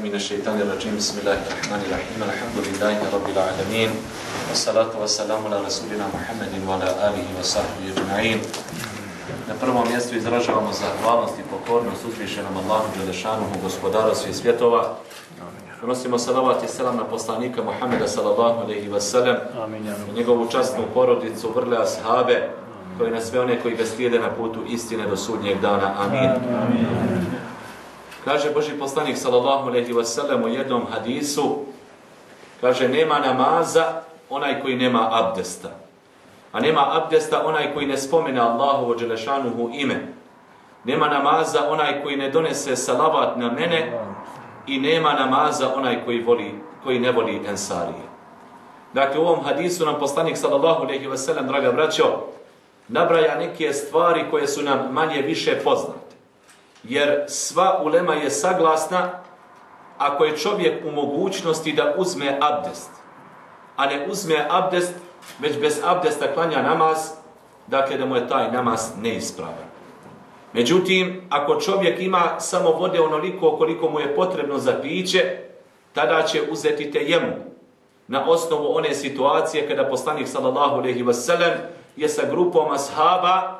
billahi min ash-shaytanir rajim. Bismillahirrahmanirrahim. Alhamdulillahi rabbil alamin. Wassalatu wassalamu ala rasulina Muhammedin wa ala alihi wa sahbihi ajma'in. Na prvom mjestu izražavamo zahvalnost i pokornost uzvišenom Allahu Đelešanuhu, gospodaru svih svjetova. Prenosimo salavat i selam na poslanika Muhammeda sallallahu alaihi wa sallam, njegovu častnu porodicu, vrle ashabe, koji na sve one koji ga slijede na putu istine do sudnjeg dana. Amin. Amin. Kaže Boži poslanik sallallahu alaihi wa sallam u jednom hadisu, kaže nema namaza onaj koji nema abdesta. A nema abdesta onaj koji ne spomene Allahu Đelešanuhu ime. Nema namaza onaj koji ne donese salavat na mene i nema namaza onaj koji, voli, koji ne voli ensarije. Dakle, u ovom hadisu nam poslanik sallallahu alaihi wa sallam, draga braćo, nabraja neke stvari koje su nam manje više poznate. Jer sva ulema je saglasna ako je čovjek u mogućnosti da uzme abdest, a ne uzme abdest, već bez abdesta klanja namaz, dakle da mu je taj namaz neispravan. Međutim, ako čovjek ima samo vode onoliko koliko mu je potrebno za piće, tada će uzeti te jemu. Na osnovu one situacije kada poslanik sallallahu alejhi ve sellem je sa grupom ashaba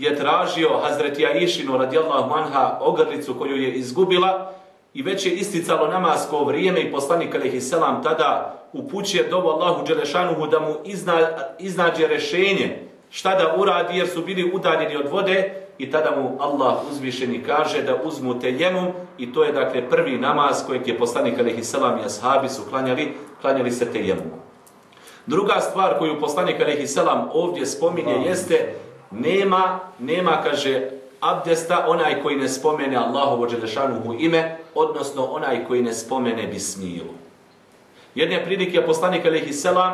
je tražio Hazreti Aishinu radijallahu anha ogrlicu koju je izgubila i već je isticalo namasko vrijeme i poslanik alejhi selam tada upućuje dovu Allahu dželešanuhu da mu izna, iznađe rešenje šta da uradi jer su bili udaljeni od vode i tada mu Allah uzvišeni kaže da uzmu tejemum i to je dakle prvi namaz kojeg je poslanik alejhi selam i ashabi su klanjali, klanjali se tejemum. Druga stvar koju poslanik alejhi selam ovdje spominje jeste nema, nema kaže abdesta onaj koji ne spomene Allahovo dželešanuhu ime, odnosno onaj koji ne spomene bismilu. Jedne prilike poslanik alejhi selam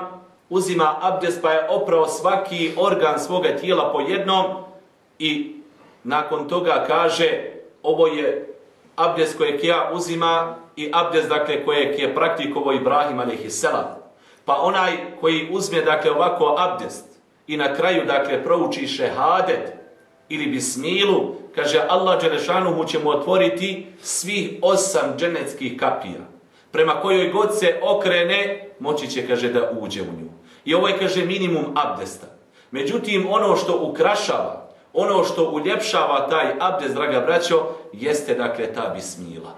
uzima abdest pa je oprao svaki organ svoga tijela po jednom i nakon toga kaže ovo je abdest kojeg ja uzima i abdest dakle kojeg je praktikovo Ibrahim alejhi selam. Pa onaj koji uzme dakle ovako abdest i na kraju dakle prouči šehadet ili bismilu, kaže Allah Đelešanuhu će mu otvoriti svih osam dženeckih kapija. Prema kojoj god se okrene, moći će, kaže, da uđe u nju. I ovo je, kaže, minimum abdesta. Međutim, ono što ukrašava, ono što uljepšava taj abdest, draga braćo, jeste, dakle, ta bismila.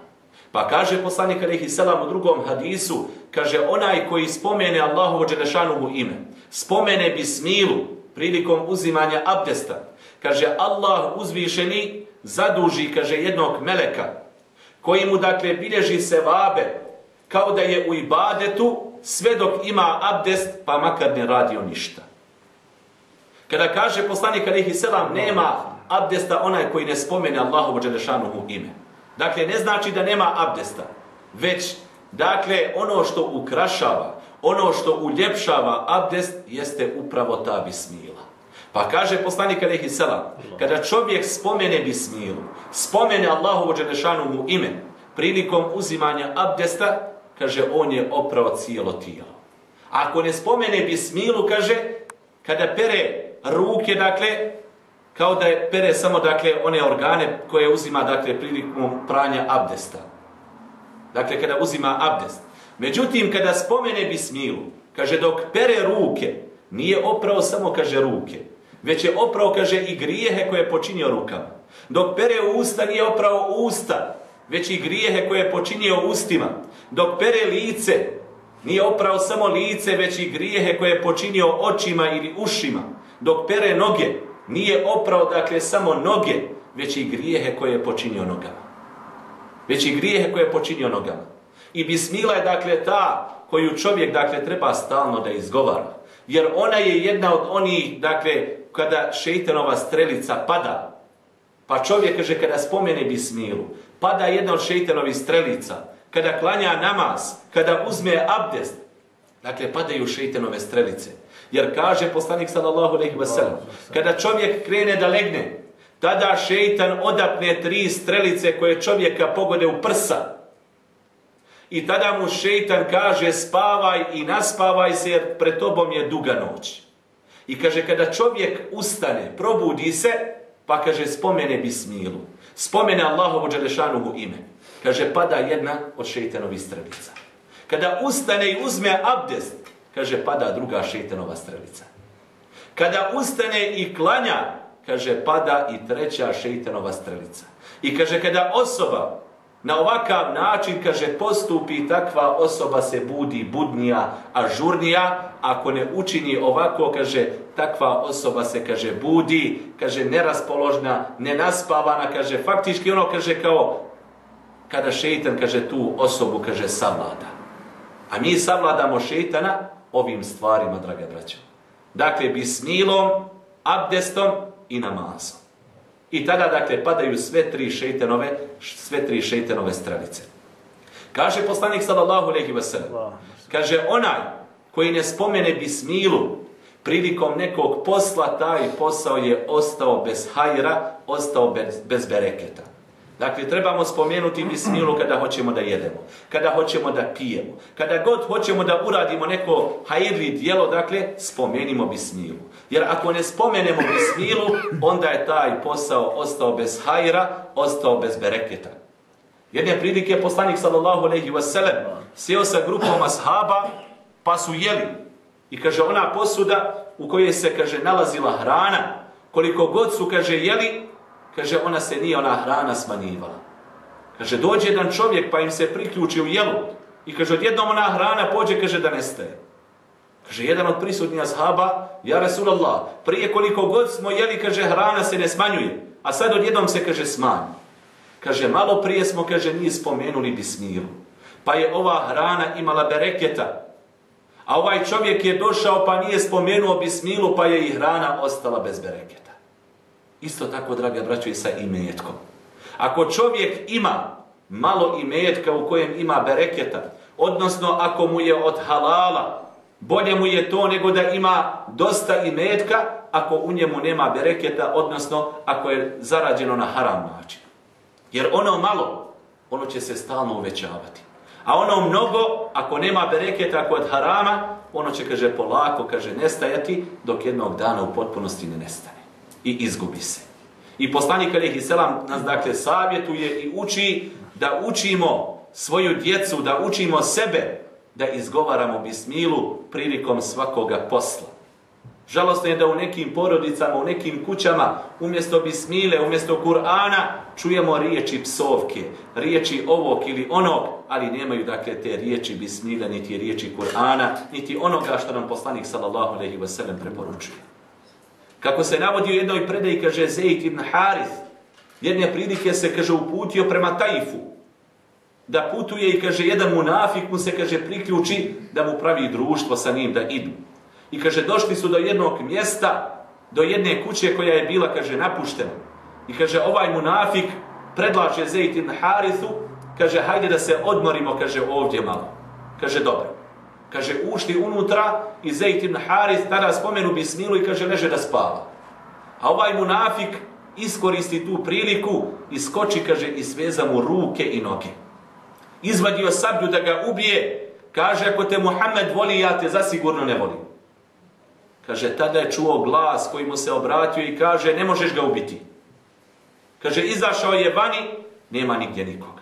Pa kaže poslanik alejhi selam u drugom hadisu, kaže onaj koji spomene Allahovo dželešanuhu ime, spomene bismilu prilikom uzimanja abdesta, kaže Allah uzvišeni zaduži, kaže jednog meleka, koji mu dakle bilježi se vabe, kao da je u ibadetu, sve dok ima abdest, pa makar ne radio ništa. Kada kaže poslanik alejhi selam nema abdesta onaj koji ne spomene Allahovo dželešanuhu ime. Dakle, ne znači da nema abdesta, već, dakle, ono što ukrašava, ono što uljepšava abdest, jeste upravo ta bismila. Pa kaže poslanik alaihi salam, kada čovjek spomene bismilu, spomene Allahovu dželešanu ime, prilikom uzimanja abdesta, kaže, on je opravo cijelo tijelo. Ako ne spomene bismilu, kaže, kada pere ruke, dakle, kao da je pere samo dakle one organe koje uzima dakle prilikom pranja abdesta. Dakle kada uzima abdest. Međutim kada spomene bismilu, kaže dok pere ruke, nije oprao samo kaže ruke, već je oprao kaže i grijehe koje je počinio rukama. Dok pere usta nije oprao usta, već i grijehe koje je počinio ustima. Dok pere lice, nije oprao samo lice, već i grijehe koje je počinio očima ili ušima. Dok pere noge, nije oprao, dakle, samo noge, već i grijehe koje je počinio nogama. Već i grijehe koje je počinio nogama. I bismila je, dakle, ta koju čovjek, dakle, treba stalno da izgovara. Jer ona je jedna od onih, dakle, kada šeitanova strelica pada, pa čovjek kaže, kada spomene bismilu, pada jedna od šeitanovih strelica, kada klanja namaz, kada uzme abdest, dakle, padaju šeitanove strelice. Jer kaže poslanik sallallahu alejhi ve kada čovjek krene da legne, tada šejtan odapne tri strelice koje čovjeka pogode u prsa. I tada mu šejtan kaže spavaj i naspavaj se jer pred tobom je duga noć. I kaže kada čovjek ustane, probudi se, pa kaže spomene bismilu. Spomene Allahovu dželešanuhu ime. kaže, pada jedna od šeitanovih strelica. Kada ustane i uzme abdest, kaže, pada druga šeitanova strelica. Kada ustane i klanja, kaže, pada i treća šeitanova strelica. I kaže, kada osoba na ovakav način, kaže, postupi takva osoba se budi budnija, ažurnija, ako ne učini ovako, kaže, takva osoba se, kaže, budi, kaže, neraspoložna, nenaspavana, kaže, faktički ono, kaže, kao, kada šeitan, kaže, tu osobu, kaže, savlada. A mi savladamo šeitana ovim stvarima, drage braćo. Dakle, bismilom, abdestom i namazom. I tada, dakle, padaju sve tri šeitanove, sve tri šeitanove stranice. Kaže poslanik sallallahu alejhi ve Kaže onaj koji ne spomene bismilu prilikom nekog posla, taj posao je ostao bez hajra, ostao bez, bez bereketa. Dakle, trebamo spomenuti bismilu kada hoćemo da jedemo, kada hoćemo da pijemo, kada god hoćemo da uradimo neko hajirli dijelo, dakle, spomenimo bismilu. Jer ako ne spomenemo bismilu, onda je taj posao ostao bez hajra, ostao bez bereketa. Jedne prilike poslanik sallallahu alaihi wasallam sjeo sa grupom ashaba, pa su jeli. I kaže, ona posuda u kojoj se, kaže, nalazila hrana, koliko god su, kaže, jeli, kaže, ona se nije ona hrana smanjivala. Kaže, dođe jedan čovjek pa im se priključi u jelu i kaže, odjednom ona hrana pođe, kaže, da nestaje. Kaže, jedan od prisutnija zhaba, ja Rasulallah, prije koliko god smo jeli, kaže, hrana se ne smanjuje, a sad odjednom se, kaže, smanji. Kaže, malo prije smo, kaže, nije spomenuli bismilu. Pa je ova hrana imala bereketa. A ovaj čovjek je došao pa nije spomenuo bismilu, pa je i hrana ostala bez bereketa. Isto tako, drage braćo, i sa imetkom. Ako čovjek ima malo imetka u kojem ima bereketa, odnosno ako mu je od halala, bolje mu je to nego da ima dosta imetka ako u njemu nema bereketa, odnosno ako je zarađeno na haram način. Jer ono malo, ono će se stalno uvećavati. A ono mnogo, ako nema bereketa kod harama, ono će, kaže, polako, kaže, nestajati, dok jednog dana u potpunosti ne nestane i izgubi se. I poslanik Alihi Selam nas dakle savjetuje i uči da učimo svoju djecu, da učimo sebe da izgovaramo bismilu prilikom svakoga posla. Žalostno je da u nekim porodicama, u nekim kućama, umjesto bismile, umjesto Kur'ana, čujemo riječi psovke, riječi ovog ili onog, ali nemaju dakle te riječi bismile, niti riječi Kur'ana, niti onoga što nam poslanik sallallahu alaihi preporučuje. Kako se navodi u jednoj predaji, kaže Zejt ibn Harith, jedne prilike se, kaže, uputio prema Taifu. Da putuje i, kaže, jedan munafik mu se, kaže, priključi da mu pravi društvo sa njim, da idu. I, kaže, došli su do jednog mjesta, do jedne kuće koja je bila, kaže, napuštena. I, kaže, ovaj munafik predlaže Zejt ibn Harithu, kaže, hajde da se odmorimo, kaže, ovdje malo. Kaže, dobro. Kaže, ušli unutra i Zejt ibn Harith tada spomenu bismilu i kaže, leže da spava. A ovaj munafik iskoristi tu priliku i skoči, kaže, i sveza mu ruke i noge. Izvadio sablju da ga ubije, kaže, ako te Muhammed voli, ja te zasigurno ne volim. Kaže, tada je čuo glas koji mu se obratio i kaže, ne možeš ga ubiti. Kaže, izašao je vani, nema nigdje nikoga.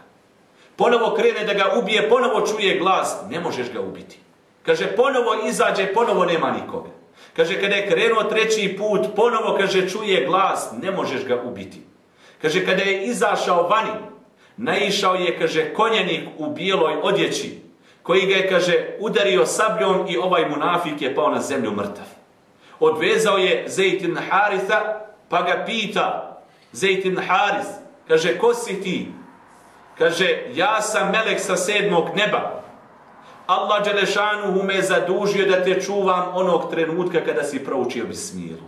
Ponovo krene da ga ubije, ponovo čuje glas, ne možeš ga ubiti. Kaže, ponovo izađe, ponovo nema nikoga. Kaže, kada je krenuo treći put, ponovo, kaže, čuje glas, ne možeš ga ubiti. Kaže, kada je izašao vani, naišao je, kaže, konjenik u bijeloj odjeći, koji ga je, kaže, udario sabljom i ovaj munafik je pao na zemlju mrtav. Odvezao je Zejtin Haritha, pa ga pita, Zejtin Haris, kaže, ko si ti? Kaže, ja sam melek sa sedmog neba. Allah Đelešanuhu me zadužio da te čuvam onog trenutka kada si proučio bismilu.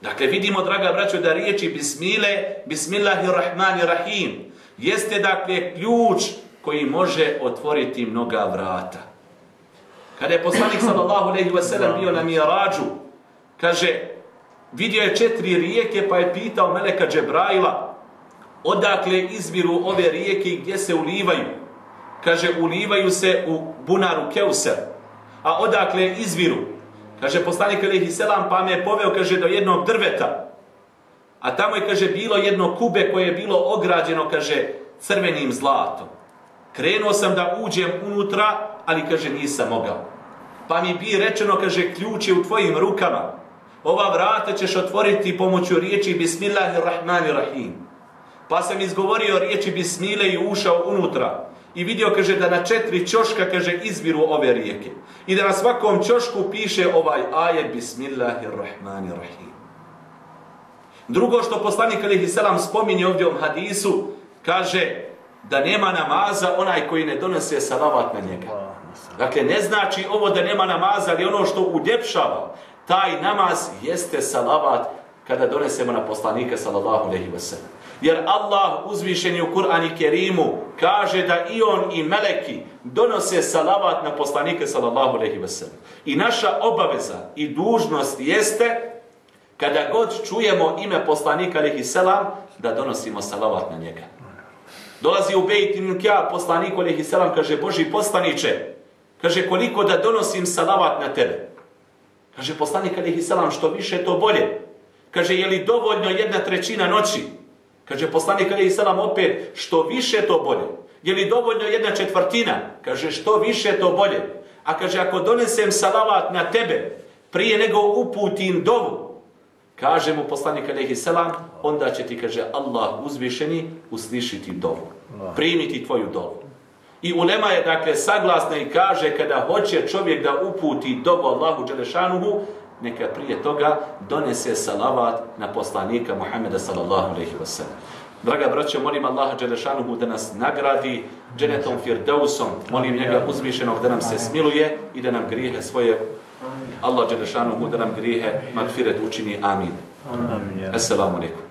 Dakle, vidimo, draga braćo, da riječi bismile, bismillahirrahmanirrahim, jeste, dakle, ključ koji može otvoriti mnoga vrata. Kada je poslanik sallallahu alaihi wasallam bio na Mirađu, kaže, vidio je četiri rijeke pa je pitao Meleka Džebraila odakle izviru ove rijeke i gdje se ulivaju kaže, ulivaju se u bunaru Keuser. A odakle izviru? Kaže, poslanik Alihi Selam pa me je poveo, kaže, do jednog drveta. A tamo je, kaže, bilo jedno kube koje je bilo ograđeno, kaže, crvenim zlatom. Krenuo sam da uđem unutra, ali kaže nisam mogao. Pa mi bi rečeno, kaže, ključ je u tvojim rukama. Ova vrata ćeš otvoriti pomoću riječi Bismillahirrahmanirrahim. Pa sam izgovorio riječi Bismile i ušao unutra. I vidio, kaže, da na četiri čoška, kaže, izviru ove rijeke. I da na svakom čošku piše ovaj ajet Bismillahirrahmanirrahim. Drugo što poslanik alihi selam spominje ovdje u hadisu, kaže da nema namaza onaj koji ne donese salavat na njega. Dakle, ne znači ovo da nema namaza, ali ono što uljepšava taj namaz jeste salavat kada donesemo na poslanika sallallahu alaihi wa Jer Allah uzvišeni u Kur'an i Kerimu kaže da i on i meleki donose salavat na poslanike sallallahu alaihi wa I naša obaveza i dužnost jeste kada god čujemo ime poslanika alaihi selam da donosimo salavat na njega. Dolazi u Bejt ibn Kja, poslanik alaihi selam kaže Boži poslaniće, kaže koliko da donosim salavat na tebe. Kaže poslanik alaihi selam što više to bolje. Kaže je li dovoljno jedna trećina noći? Kaže poslanik alaihi selam opet što više to bolje. Je li dovoljno jedna četvrtina? Kaže što više to bolje. A kaže ako donesem salavat na tebe prije nego uputim dovu, kaže mu poslanik alaihi selam, onda će ti, kaže, Allah uzvišeni uslišiti dovu. Primiti tvoju dovu. I ulema je, dakle, saglasna i kaže kada hoće čovjek da uputi dobu Allahu Đelešanuhu, neka prije toga donese salavat na poslanika Muhammeda sallallahu alaihi wa sallam. Draga braćo, molim Allaha Đelešanuhu da nas nagradi dženetom firdausom. Molim njega uzvišenog da nam se smiluje i da nam grijehe svoje Allah Đelešanuhu da nam grijehe magfiret učini. Amin. Assalamu alaikum.